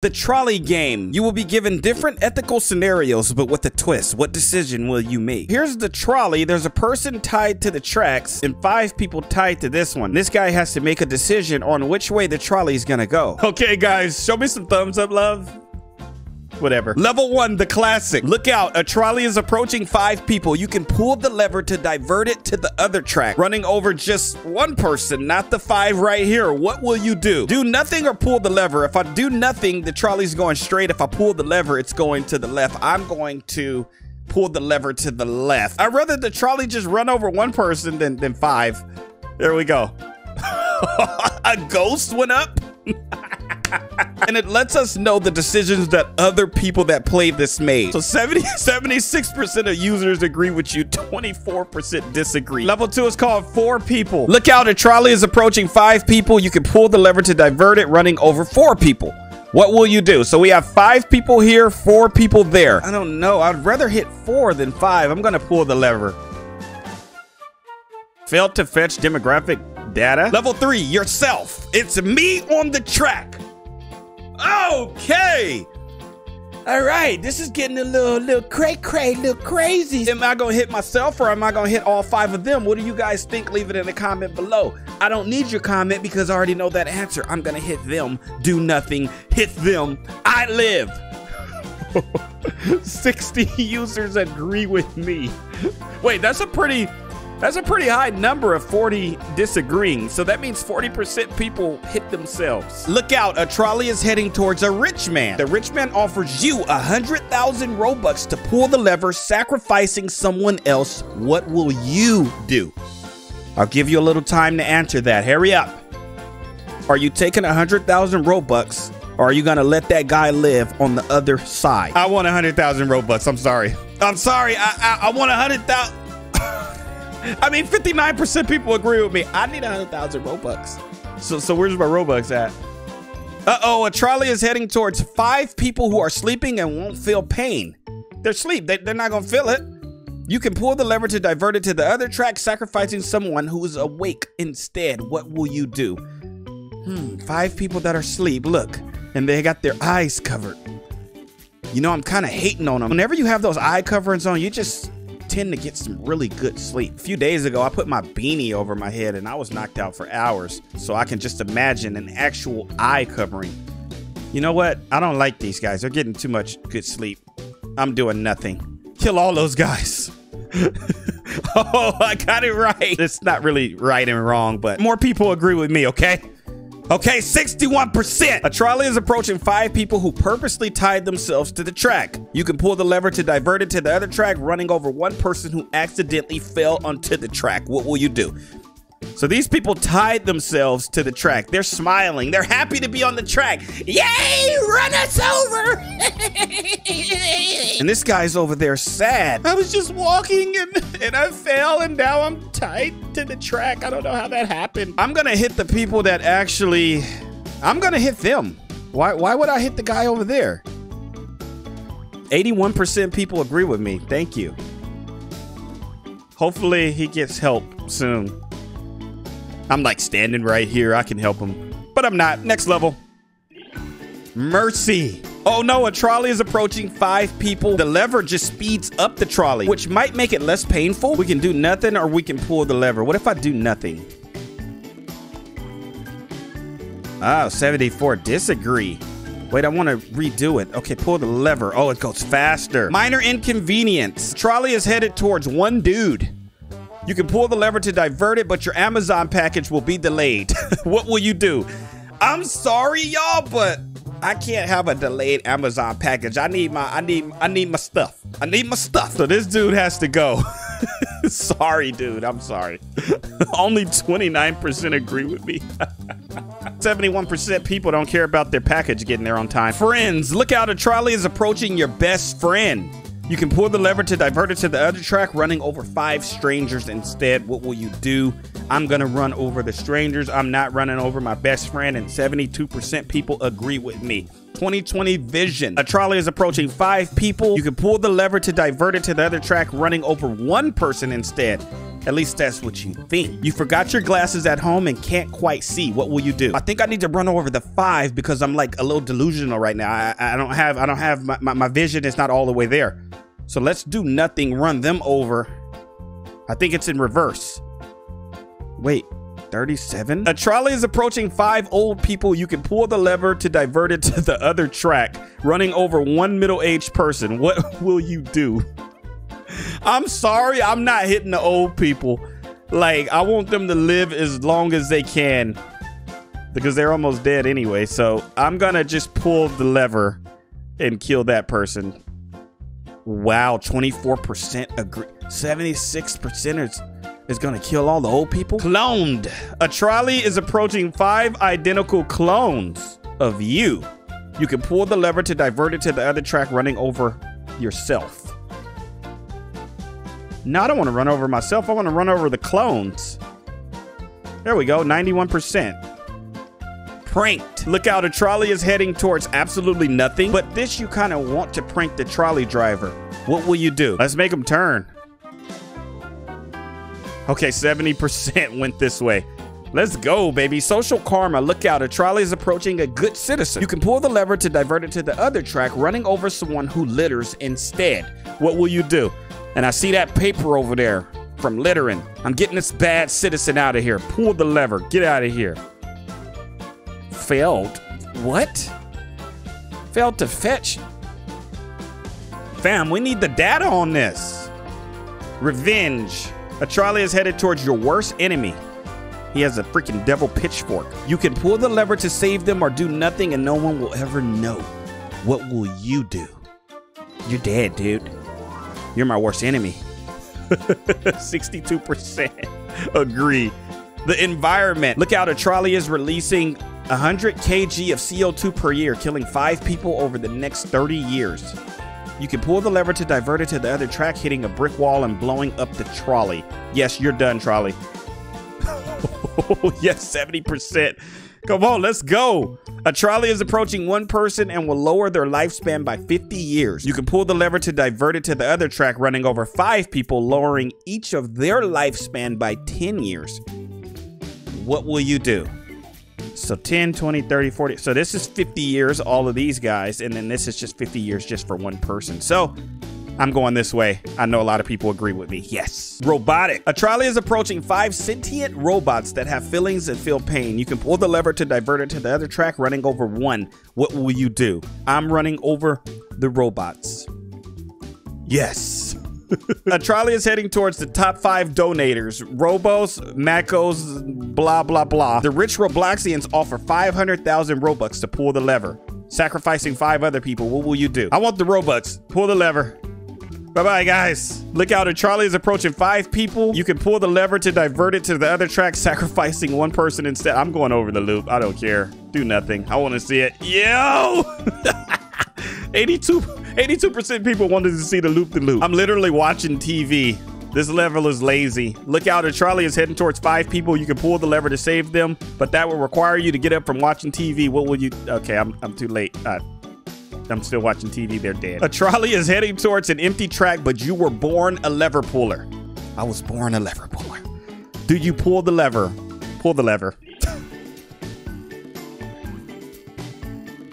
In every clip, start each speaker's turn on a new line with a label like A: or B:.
A: The trolley game. You will be given different ethical scenarios, but with a twist. What decision will you make? Here's the trolley. There's a person tied to the tracks and five people tied to this one. This guy has to make a decision on which way the trolley is gonna go. Okay, guys, show me some thumbs up, love whatever. Level one, the classic. Look out, a trolley is approaching five people. You can pull the lever to divert it to the other track, running over just one person, not the five right here. What will you do? Do nothing or pull the lever. If I do nothing, the trolley's going straight. If I pull the lever, it's going to the left. I'm going to pull the lever to the left. I'd rather the trolley just run over one person than, than five. There we go. a ghost went up? and it lets us know the decisions that other people that played this made. So 70, 76% of users agree with you, 24% disagree. Level two is called four people. Look out, a trolley is approaching five people. You can pull the lever to divert it, running over four people. What will you do? So we have five people here, four people there. I don't know. I'd rather hit four than five. I'm gonna pull the lever. Failed to fetch demographic data. Level three, yourself. It's me on the track. Okay. All right, this is getting a little, little cray cray, little crazy. Am I gonna hit myself or am I gonna hit all five of them? What do you guys think? Leave it in the comment below. I don't need your comment because I already know that answer. I'm gonna hit them, do nothing, hit them. I live. 60 users agree with me. Wait, that's a pretty that's a pretty high number of 40 disagreeing, so that means 40% people hit themselves. Look out, a trolley is heading towards a rich man. The rich man offers you a 100,000 Robux to pull the lever, sacrificing someone else. What will you do? I'll give you a little time to answer that. Hurry up. Are you taking a 100,000 Robux or are you gonna let that guy live on the other side? I want a 100,000 Robux. I'm sorry. I'm sorry. I, I, I want a 100,000. I mean, 59% people agree with me. I need 100,000 Robux. So, so where's my Robux at? Uh-oh, a trolley is heading towards five people who are sleeping and won't feel pain. They're asleep. They, they're not going to feel it. You can pull the lever to divert it to the other track, sacrificing someone who is awake instead. What will you do? Hmm, five people that are asleep. Look, and they got their eyes covered. You know, I'm kind of hating on them. Whenever you have those eye coverings on, you just tend to get some really good sleep. A few days ago, I put my beanie over my head and I was knocked out for hours. So I can just imagine an actual eye covering. You know what? I don't like these guys. They're getting too much good sleep. I'm doing nothing. Kill all those guys. oh, I got it right. It's not really right and wrong, but more people agree with me, okay? Okay, 61%. A trolley is approaching five people who purposely tied themselves to the track. You can pull the lever to divert it to the other track, running over one person who accidentally fell onto the track. What will you do? So these people tied themselves to the track. They're smiling. They're happy to be on the track. Yay! Run us over! and this guy's over there sad. I was just walking and, and I fell and now I'm tied to the track. I don't know how that happened. I'm gonna hit the people that actually... I'm gonna hit them. Why, why would I hit the guy over there? 81% people agree with me. Thank you. Hopefully he gets help soon. I'm like standing right here. I can help him. But I'm not. Next level. Mercy. Oh no, a trolley is approaching five people. The lever just speeds up the trolley, which might make it less painful. We can do nothing or we can pull the lever. What if I do nothing? Oh, 74 disagree. Wait, I want to redo it. Okay, pull the lever. Oh, it goes faster. Minor inconvenience. Trolley is headed towards one dude. You can pull the lever to divert it, but your Amazon package will be delayed. what will you do? I'm sorry, y'all, but I can't have a delayed Amazon package. I need my I need I need my stuff. I need my stuff. So this dude has to go. sorry, dude. I'm sorry. Only 29% agree with me. 71% people don't care about their package getting there on time. Friends, look out. A trolley is approaching your best friend. You can pull the lever to divert it to the other track, running over five strangers instead. What will you do? I'm going to run over the strangers. I'm not running over my best friend, and 72% people agree with me. 2020 vision. A trolley is approaching five people. You can pull the lever to divert it to the other track, running over one person instead. At least that's what you think. You forgot your glasses at home and can't quite see. What will you do? I think I need to run over the five because I'm like a little delusional right now. I, I don't have I don't have my, my, my vision is not all the way there. So let's do nothing, run them over. I think it's in reverse. Wait, 37? A trolley is approaching five old people. You can pull the lever to divert it to the other track, running over one middle-aged person. What will you do? I'm sorry, I'm not hitting the old people. Like, I want them to live as long as they can because they're almost dead anyway. So I'm gonna just pull the lever and kill that person. Wow, 24% agree. 76% is is gonna kill all the old people? Cloned. A trolley is approaching five identical clones of you. You can pull the lever to divert it to the other track running over yourself. No, I don't want to run over myself. I want to run over the clones. There we go, 91%. Pranked. Look out, a trolley is heading towards absolutely nothing, but this you kind of want to prank the trolley driver. What will you do? Let's make him turn. Okay, 70% went this way. Let's go, baby. Social karma. Look out. A trolley is approaching a good citizen. You can pull the lever to divert it to the other track, running over someone who litters instead. What will you do? And I see that paper over there from littering. I'm getting this bad citizen out of here. Pull the lever. Get out of here. Failed. What? Failed to fetch. Fam, we need the data on this. Revenge. A trolley is headed towards your worst enemy. He has a freaking devil pitchfork. You can pull the lever to save them or do nothing and no one will ever know. What will you do? You're dead, dude. You're my worst enemy. 62% agree. The environment. Look out, a trolley is releasing 100 kg of CO2 per year, killing five people over the next 30 years. You can pull the lever to divert it to the other track, hitting a brick wall and blowing up the trolley. Yes, you're done, trolley. yes, 70%. Come on, let's go. A trolley is approaching one person and will lower their lifespan by 50 years. You can pull the lever to divert it to the other track, running over five people, lowering each of their lifespan by 10 years. What will you do? So 10, 20, 30, 40. So this is 50 years, all of these guys. And then this is just 50 years just for one person. So I'm going this way. I know a lot of people agree with me. Yes. Robotic. A trolley is approaching five sentient robots that have feelings and feel pain. You can pull the lever to divert it to the other track, running over one. What will you do? I'm running over the robots. Yes. A trolley is heading towards the top five donators Robos, Macos, blah, blah, blah. The rich Robloxians offer 500,000 Robux to pull the lever, sacrificing five other people. What will you do? I want the Robux. Pull the lever. Bye bye, guys. Look out, a trolley is approaching five people. You can pull the lever to divert it to the other track, sacrificing one person instead. I'm going over the loop. I don't care. Do nothing. I want to see it. Yo! 82 82% people wanted to see the loop the loop. I'm literally watching TV. This level is lazy. Look out, a trolley is heading towards five people. You can pull the lever to save them, but that will require you to get up from watching TV. What will you? Okay, I'm, I'm too late. Uh, I'm still watching TV. They're dead. A trolley is heading towards an empty track, but you were born a lever puller. I was born a lever puller. Do you pull the lever? Pull the lever.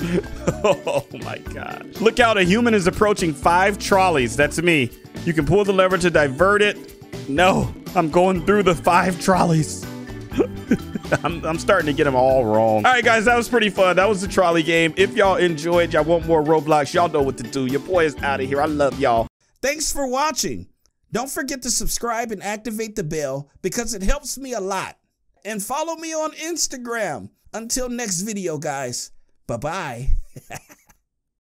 A: oh my god. Look out, a human is approaching five trolleys. That's me. You can pull the lever to divert it. No, I'm going through the five trolleys. I'm, I'm starting to get them all wrong. All right, guys, that was pretty fun. That was the trolley game. If y'all enjoyed, y'all want more Roblox, y'all know what to do. Your boy is out of here. I love y'all.
B: Thanks for watching. Don't forget to subscribe and activate the bell because it helps me a lot. And follow me on Instagram. Until next video, guys. Bye bye.